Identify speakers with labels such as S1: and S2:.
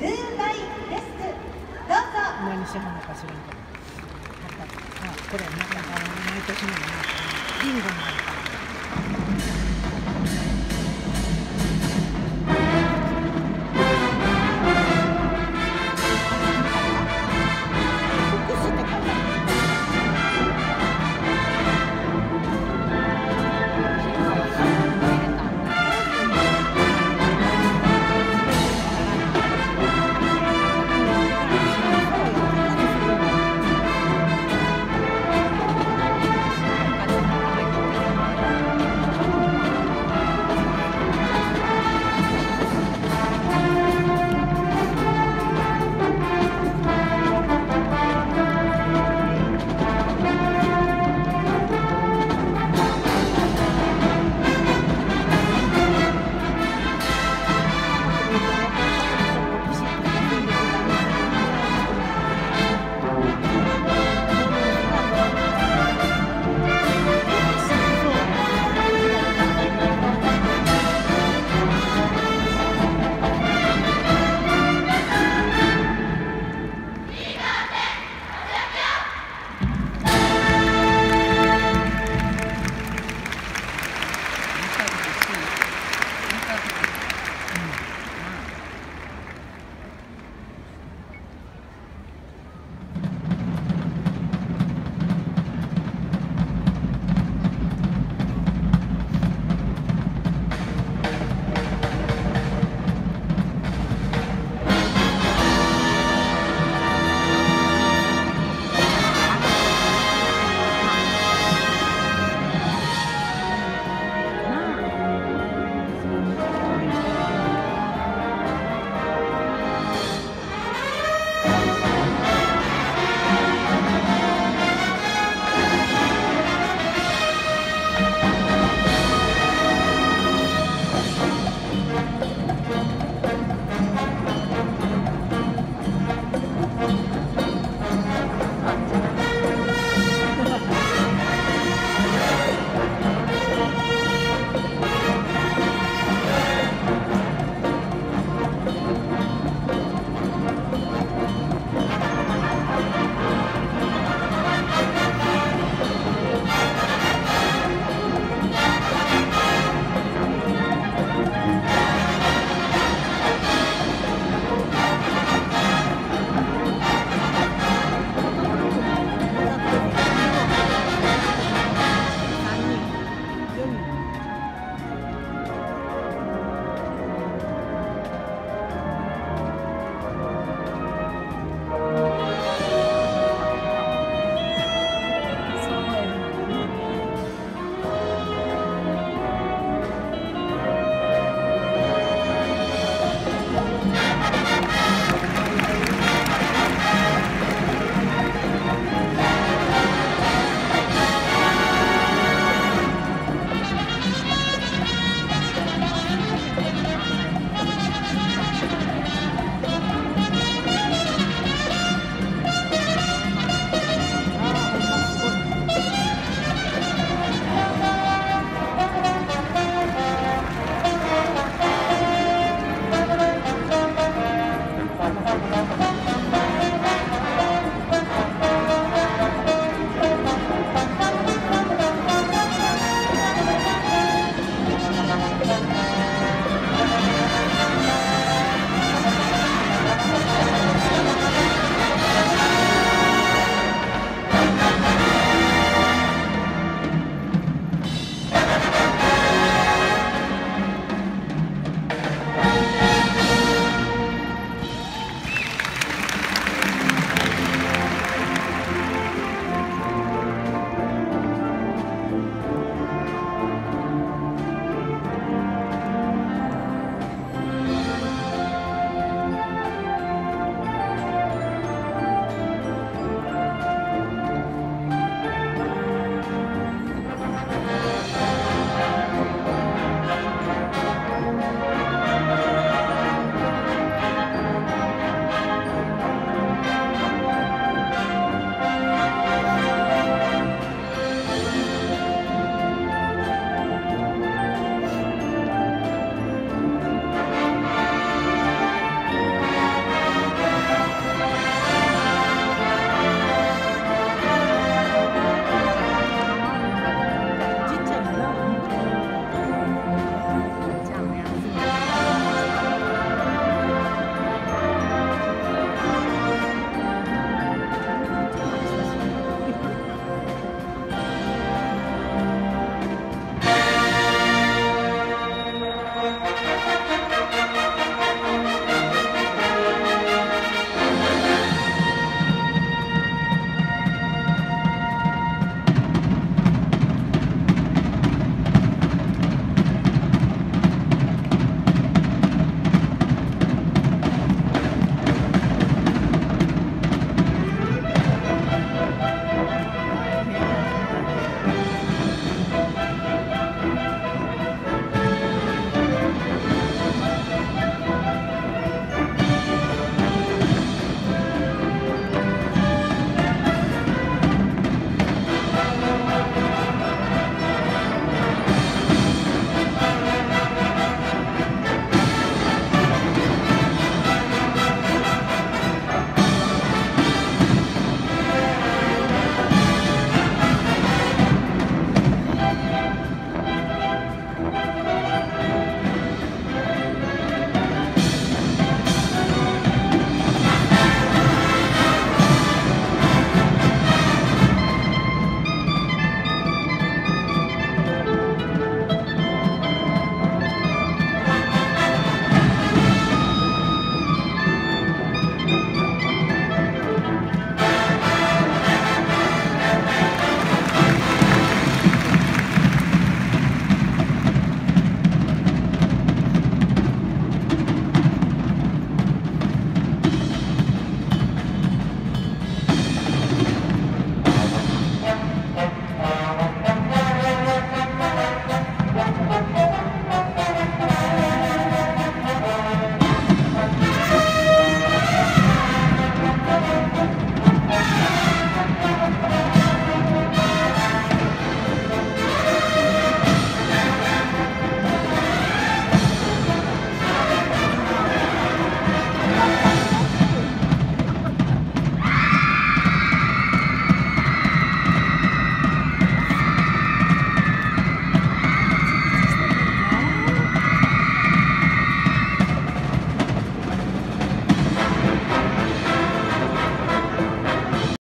S1: ルーバイですどうぞ
S2: 何してんのか知らんけどあこれま毎年のリンゴのあか